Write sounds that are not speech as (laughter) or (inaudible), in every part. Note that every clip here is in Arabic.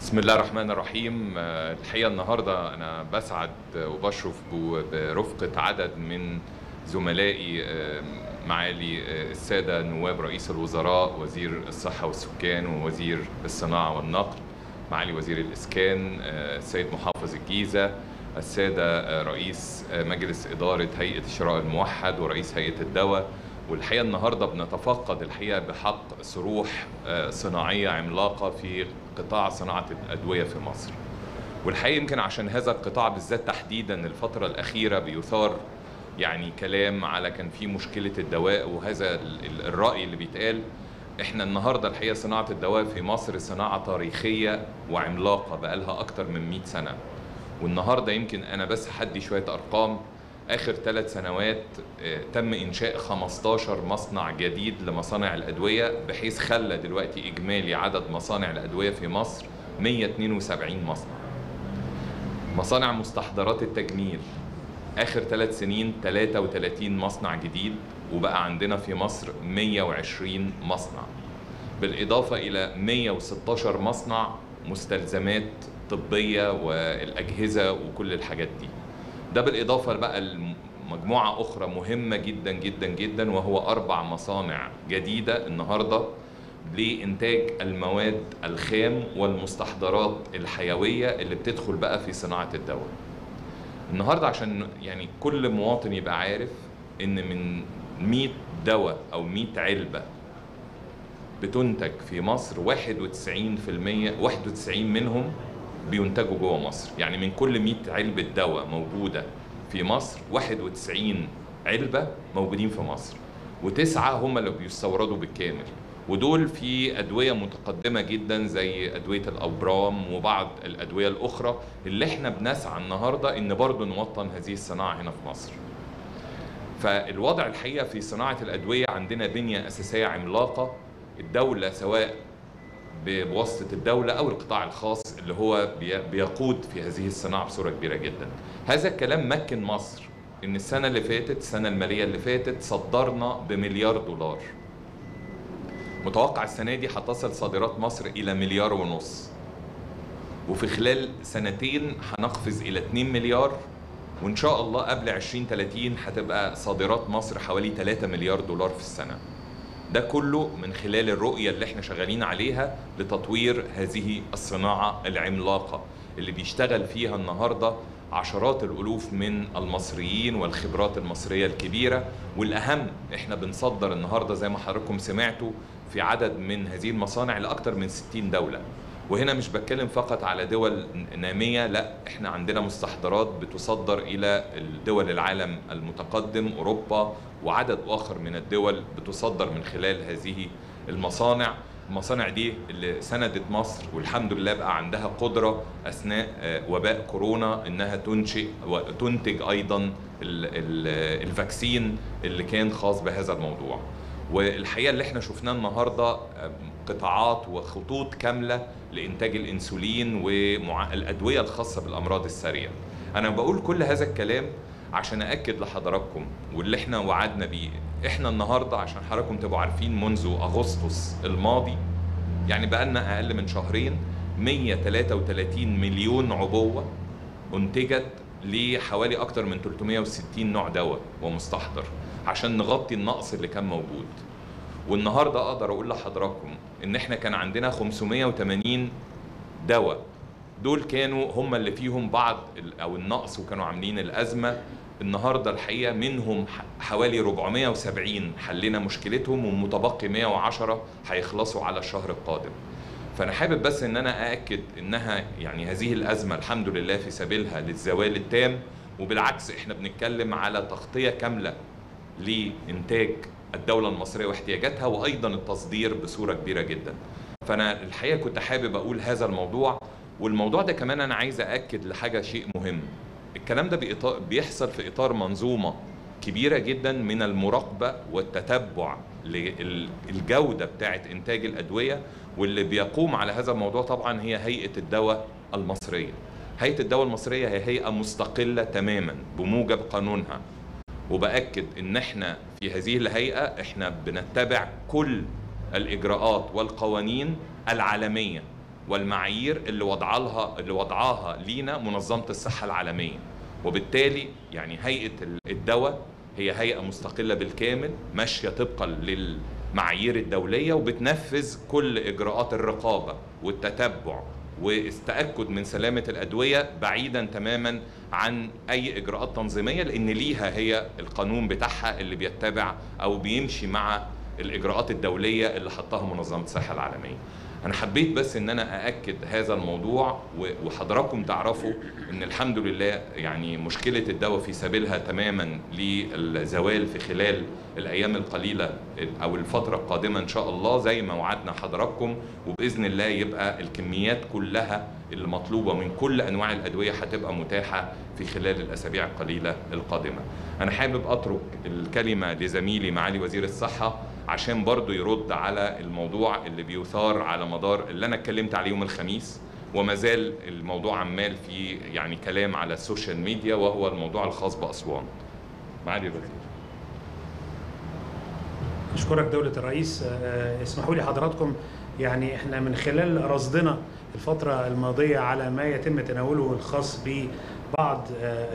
بسم الله الرحمن الرحيم. آه، الحقيقة النهاردة أنا بسعد وبشرف ب- برفقة عدد من زملائي آه، معالي آه، السادة نواب رئيس الوزراء وزير الصحة والسكان ووزير الصناعة والنقل معالي وزير الإسكان آه، السيد محافظ الجيزة السادة آه، رئيس مجلس إدارة هيئة الشراء الموحد ورئيس هيئة الدواء. والحقيقة النهارده بنتفقد الحقيقة بحق صروح صناعية عملاقة في قطاع صناعة الأدوية في مصر. والحقيقة يمكن عشان هذا القطاع بالذات تحديدا الفترة الأخيرة بيثار يعني كلام على كان في مشكلة الدواء وهذا ال- ال- الرأي اللي بيتقال إحنا النهارده الحقيقة صناعة الدواء في مصر صناعة تاريخية وعملاقة بقالها أكتر من 100 سنة. والنهاردة يمكن أنا بس هدي شوية أرقام آخر ثلاث سنوات آه، تم إنشاء 15 مصنع جديد لمصانع الأدوية بحيث خلى دلوقتي إجمالي عدد مصانع الأدوية في مصر 172 مصنع. مصانع مستحضرات التجميل. آخر ثلاث سنين 33 مصنع جديد وبقى عندنا في مصر 120 مصنع. بالإضافة إلى 116 مصنع مستلزمات طبية والأجهزة وكل الحاجات دي. ده بالإضافة بقى لمجموعه أخرى مهمة جدا جدا جدا وهو أربع مصانع جديدة النهارده لإنتاج المواد الخام والمستحضرات الحيوية اللي بتدخل بقى في صناعة الدواء. النهارده عشان يعني كل مواطن يبقى عارف إن من 100 دواء أو 100 علبة بتنتج في مصر 91% 91 منهم بينتجوا جوه مصر يعني من كل 100 علبة دواء موجودة في مصر 91 علبة موجودين في مصر وتسعة هم اللي بيستوردوا بالكامل. ودول في أدوية متقدمة جدا زي أدوية الأبرام وبعض الأدوية الأخرى اللي إحنا بنسعى النهاردة إن برضو نوطن هذه الصناعة هنا في مصر. فالوضع الحقيقة في صناعة الأدوية عندنا بنية أساسية عملاقة الدولة سواء بواسطة الدولة أو القطاع الخاص اللي هو بي- بيقود في هذه الصناعة بصورة كبيرة جدا. هذا الكلام مكن مصر إن السنة اللي فاتت السنة المالية اللي فاتت صدرنا بمليار دولار. متوقع السنة دي هتصل صادرات مصر إلى مليار ونص. وفي خلال سنتين هنقفز إلى 2 مليار وإن شاء الله قبل 2030 هتبقى صادرات مصر حوالي 3 مليار دولار في السنة. ده كله من خلال الرؤية اللي إحنا شغالين عليها لتطوير هذه الصناعة العملاقة اللي بيشتغل فيها النهاردة عشرات الألوف من المصريين والخبرات المصرية الكبيرة والأهم إحنا بنصدر النهاردة زي ما حضراتكم سمعتوا في عدد من هذه المصانع لأكثر من 60 دولة. وهنا مش بتكلم فقط على دول نامية لا إحنا عندنا مستحضرات بتصدر إلى الدول العالم المتقدم أوروبا وعدد آخر من الدول بتصدر من خلال هذه المصانع. المصانع دي اللي سندت مصر والحمد لله بقى عندها قدرة أثناء آه، وباء كورونا إنها تنشئ وتنتج أيضا ال- ال- الفاكسين اللي كان خاص بهذا الموضوع. والحقيقة اللي إحنا شفناه النهارده آه، قطاعات وخطوط كاملة لإنتاج الإنسولين والادويه الخاصة بالأمراض الساريه. أنا بقول كل هذا الكلام عشان أكد لحضراتكم واللي إحنا وعدنا بيه إحنا النهارده عشان حضراتكم تبقوا عارفين منذ أغسطس الماضي يعني بقالنا أقل من شهرين 133 مليون عبوة أنتجت لحوالي أكتر من 360 نوع دواء ومستحضر عشان نغطي النقص اللي كان موجود والنهارده أقدر أقول لحضراتكم ان إحنا كان عندنا 580 دواء. دول كانوا هم اللي فيهم بعض أو النقص وكانوا عاملين الأزمة. النهارده الحقيقة منهم حوالي 470 حلينا مشكلتهم ومتبقي 110 هيخلصوا على الشهر القادم. فأنا حابب بس إن أنا أأكد إنها يعني هذه الأزمة الحمد لله في سبيلها للزوال التام. وبالعكس إحنا بنتكلم على تغطية كاملة لإنتاج الدولة المصرية واحتياجاتها وأيضا التصدير بصورة كبيرة جدا. فأنا الحقيقة كنت حابب أقول هذا الموضوع والموضوع ده كمان أنا عايز أأكد لحاجة شيء مهم. الكلام ده بيحصل في إطار منظومة كبيرة جدا من المراقبة والتتبع للجوده بتاعه إنتاج الأدوية واللي بيقوم على هذا الموضوع طبعا هي هيئة الدواء المصرية. هيئة الدواء المصرية هي هيئة مستقلة تماما بموجب قانونها. وبأكد إن إحنا في هذه الهيئة إحنا بنتبع كل الإجراءات والقوانين العالمية والمعايير اللي وضع لها اللي وضعاها لينا منظمة الصحة العالمية. وبالتالي يعني هيئة الدواء هي هيئة مستقلة بالكامل ماشية طبقا للمعايير الدولية وبتنفذ كل إجراءات الرقابة والتتبع والتاكد من سلامة الأدوية بعيدا تماما عن أي إجراءات تنظيمية لأن ليها هي القانون بتاعها اللي بيتبع أو بيمشي مع الإجراءات الدولية اللي حطها منظمة الصحة العالمية. أنا حبيت بس إن أنا أأكد هذا الموضوع وحضراتكم تعرفوا إن الحمد لله يعني مشكلة الدواء في سبيلها تماما للزوال في خلال الأيام القليلة أو الفترة القادمة إن شاء الله زي ما وعدنا حضراتكم وبإذن الله يبقى الكميات كلها المطلوبه من كل أنواع الأدوية هتبقى متاحة في خلال الأسابيع القليلة القادمة. أنا حابب أترك الكلمة لزميلي معالي وزير الصحة عشان برضو يرد على الموضوع اللي بيثار على مدار اللي أنا اتكلمت عليه يوم الخميس وما زال الموضوع عمال في يعني كلام على ال social media وهو الموضوع الخاص بأسوان. معالي الوزير. أشكرك دولة الرئيس اسمحوا لي حضراتكم يعني إحنا من خلال رصدنا الفترة الماضية على ما يتم تناوله الخاص ببعض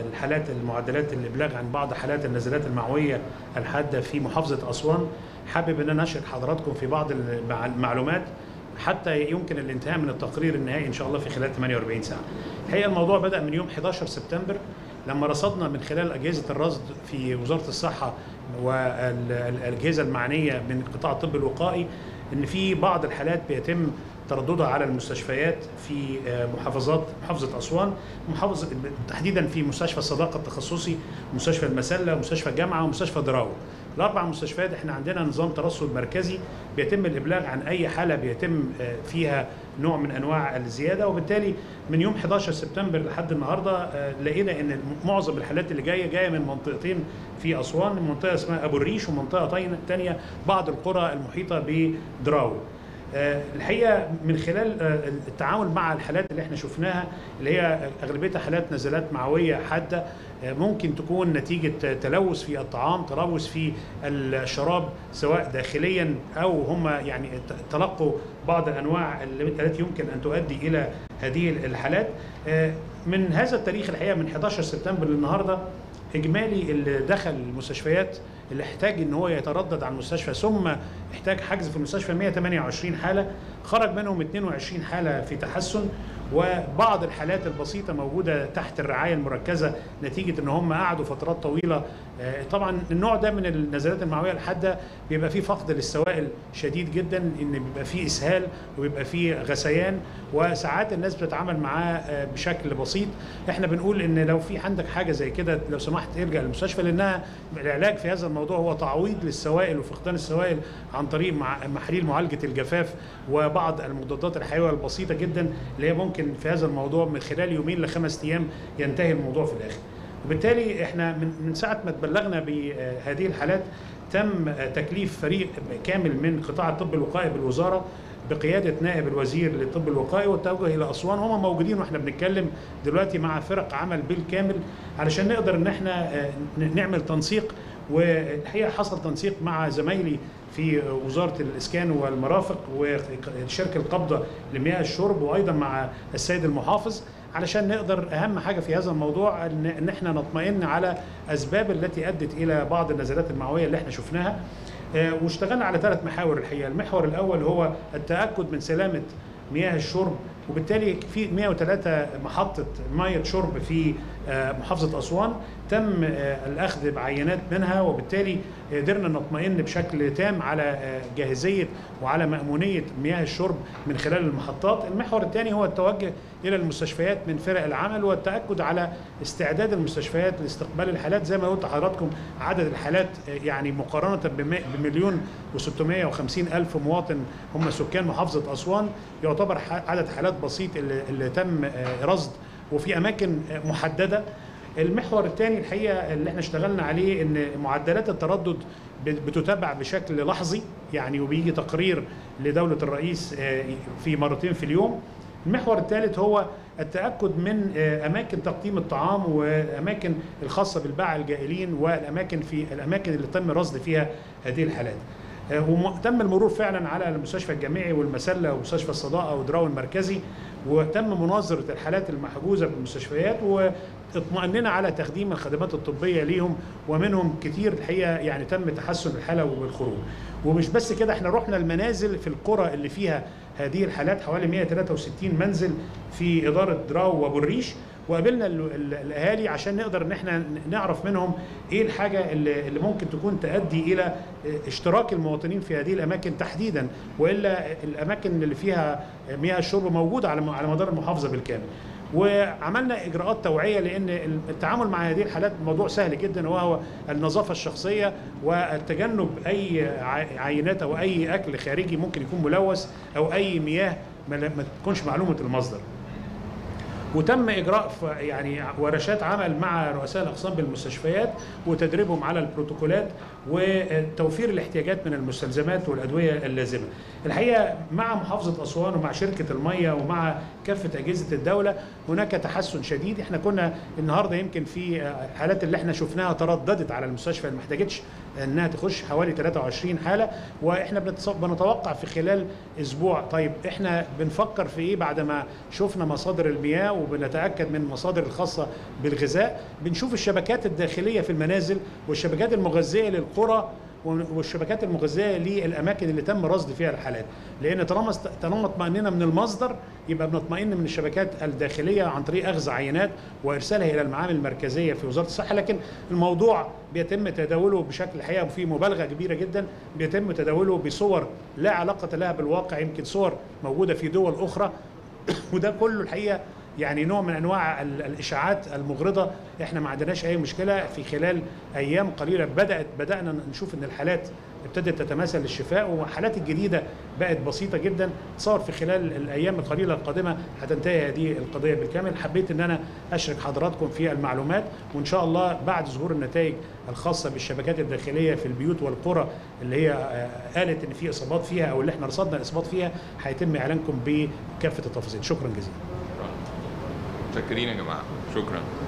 الحالات المعدلات الإبلاغ عن بعض حالات النزلات المعوية الحادة في محافظة أسوان حابب إن أنا اشرك حضراتكم في بعض المعلومات حتى يمكن الانتهاء من التقرير النهائي إن شاء الله في خلال 48 ساعة. الحقيقة الموضوع بدأ من يوم 11 سبتمبر لما رصدنا من خلال أجهزة الرصد في وزارة الصحة والأجهزة المعنية من قطاع الطب الوقائي إن في بعض الحالات بيتم ترددها على المستشفيات في محافظات محافظة أسوان محافظة تحديدا في مستشفى الصداقة التخصصي مستشفى المسلة ومستشفى الجامعة ومستشفى دراو الأربع مستشفيات إحنا عندنا نظام ترصد مركزي بيتم الإبلاغ عن أي حالة بيتم فيها نوع من أنواع الزيادة وبالتالي من يوم 11 سبتمبر لحد النهارده لقينا إن معظم الحالات اللي جاية جاية من منطقتين في أسوان منطقة اسمها أبو الريش ومنطقة ثانية بعض القرى المحيطة بدراو. الحقيقة من خلال التعامل مع الحالات اللي إحنا شفناها اللي هي أغلبيتها حالات نزلات معوية حادة ممكن تكون نتيجة تلوث في الطعام، تلوث في الشراب سواء داخليا أو هم يعني تلقوا بعض الانواع التي يمكن أن تؤدي إلى هذه الحالات. من هذا التاريخ الحقيقة من 11 سبتمبر للنهاردة إجمالي اللي دخل المستشفيات اللي احتاج إن هو يتردد على المستشفى ثم احتاج حجز في المستشفى 128 حالة خرج منهم 22 حالة في تحسن وبعض الحالات البسيطة موجودة تحت الرعاية المركزة نتيجة إن هم قعدوا فترات طويلة. طبعا النوع ده من النزلات المعوية الحاده بيبقى فيه فقد للسوائل شديد جدا إن بيبقى فيه إسهال وبيبقى فيه غثيان وساعات الناس بتتعامل معاه بشكل بسيط. إحنا بنقول إن لو في عندك حاجة زي كده لو سمحت ارجع للمستشفى لأنها العلاج في هذا الموضوع هو تعويض للسوائل وفقدان السوائل عن طريق محاليل معالجة الجفاف وبعض المضادات الحيوية البسيطة جدا اللي هي ممكن في هذا الموضوع من خلال يومين لخمس أيام ينتهي الموضوع في الآخر. وبالتالي إحنا من من ساعة ما تبلغنا بهذه الحالات تم تكليف فريق كامل من قطاع الطب الوقائي بالوزارة بقيادة نائب الوزير للطب الوقائي والتوجه إلى أسوان هم موجودين وإحنا بنتكلم دلوقتي مع فرق عمل بالكامل علشان نقدر إن إحنا نعمل تنسيق والحقيقة حصل تنسيق مع زمايلي في وزارة الإسكان والمرافق وشركة القبضه لمياه الشرب وأيضا مع السيد المحافظ علشان نقدر أهم حاجة في هذا الموضوع ان إحنا نطمئن على أسباب التي أدت إلى بعض النزلات المعويه اللي إحنا شفناها. واشتغلنا على ثلاث محاور الحقيقة. المحور الأول هو التأكد من سلامة مياه الشرب وبالتالي في 103 محطة مية شرب في محافظة أسوان تم الأخذ بعينات منها وبالتالي قدرنا نطمئن بشكل تام على جاهزية وعلى مأمونية مياه الشرب من خلال المحطات. المحور الثاني هو التوجه إلى المستشفيات من فرق العمل والتأكد على استعداد المستشفيات لاستقبال الحالات. زي ما قلت لحضراتكم عدد الحالات يعني مقارنة بمليون و650 ألف مواطن هم سكان محافظة أسوان. يعتبر عدد حالات بسيط اللي تم رصد وفي أماكن محددة. المحور الثاني الحقيقة اللي إحنا اشتغلنا عليه إن معدلات التردد بتتابع بشكل لحظي يعني وبيجي تقرير لدولة الرئيس في مرتين في اليوم. المحور الثالث هو التأكد من أماكن تقديم الطعام وأماكن الخاصة بالباعة الجائلين والأماكن في الأماكن اللي تم رصد فيها هذه الحالات. وتم المرور فعلا على المستشفى الجامعي والمسلة ومستشفى الصداقة ودراو المركزي. وتم مناظرة الحالات المحجوزة بالمستشفيات واطمأننا على تقديم الخدمات الطبية ليهم ومنهم كتير الحقيقة يعني تم تحسن الحالة والخروج. ومش بس كده إحنا رحنا المنازل في القرى اللي فيها هذه الحالات حوالي 163 منزل في إدارة دراو وأبو الريش. وقابلنا الأهالي عشان نقدر إن إحنا نعرف منهم إيه الحاجة اللي, ممكن تكون تؤدي إلى اشتراك المواطنين في هذه الأماكن تحديدا وإلا الأماكن اللي فيها مياه الشرب موجوده على على مدار المحافظة بالكامل. وعملنا إجراءات توعية لأن التعامل مع هذه الحالات موضوع سهل جدا وهو النظافة الشخصية والتجنب أي عينات أو أي أكل خارجي ممكن يكون ملوث أو أي مياه ما تكونش معلومة المصدر. وتم إجراء يعني ورشات عمل مع رؤساء الأقسام بالمستشفيات وتدريبهم على البروتوكولات وتوفير الاحتياجات من المستلزمات والأدوية اللازمة. الحقيقة مع محافظة أسوان ومع شركة المية ومع كافة أجهزة الدولة هناك تحسن شديد، إحنا كنا النهارده يمكن في الحالات اللي إحنا شفناها ترددت على المستشفى ما احتاجتش إنها تخش حوالي 23 حالة وإحنا بنتوقع في خلال أسبوع. طيب إحنا بنفكر في إيه بعد ما شفنا مصادر المياه وبنتأكد من المصادر الخاصة بالغذاء؟ بنشوف الشبكات الداخلية في المنازل والشبكات المغذية للقرى والشبكات المغذية للأماكن اللي تم رصد فيها الحالات. لأن طالما طالما اطمئننا من المصدر يبقى بنطمئن من الشبكات الداخلية عن طريق أخذ عينات وإرسالها إلى المعامل المركزية في وزارة الصحة. لكن الموضوع بيتم تداوله بشكل الحقيقة وفي مبالغة كبيرة جدا بيتم تداوله بصور لا علاقة لها بالواقع. يمكن صور موجودة في دول أخرى. (coughs) وده كله الحقيقة يعني نوع من أنواع الإشاعات المغرضة. إحنا ما عندناش أي مشكلة. في خلال أيام قليلة بدات بدأنا نشوف إن الحالات ابتدت تتماثل للشفاء والحالات الجديدة بقت بسيطة جدا. تصور في خلال الأيام القليلة القادمة هتنتهي هذه القضية بالكامل. حبيت إن أنا أشرك حضراتكم في المعلومات وإن شاء الله بعد ظهور النتائج الخاصة بالشبكات الداخلية في البيوت والقرى اللي هي قالت إن في إصابات فيها أو اللي إحنا رصدنا الاصابات فيها هيتم إعلانكم بكافة التفاصيل. شكرا جزيلا. متشكرين يا جماعة. شكرا.